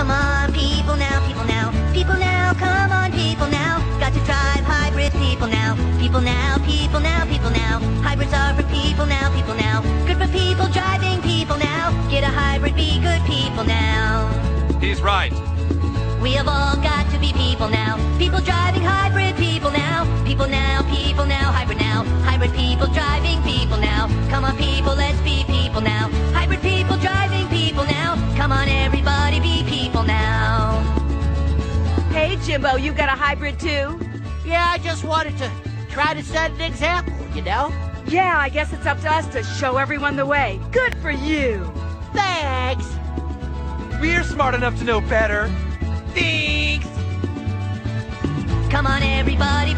Come on, people now, people now, people now, come on, people now. Got to drive hybrid people now, people now, people now, people now. Hybrids are for people now, people now. Good for people driving people now. Get a hybrid, be good people now. He's right. We have all got to be people now. People driving hybrid people now. People now, people now, hybrid now. Hybrid people Jimbo, you got a hybrid too? Yeah, I just wanted to try to set an example, you know? Yeah, I guess it's up to us to show everyone the way. Good for you. Thanks. We're smart enough to know better. Thanks. Come on, everybody,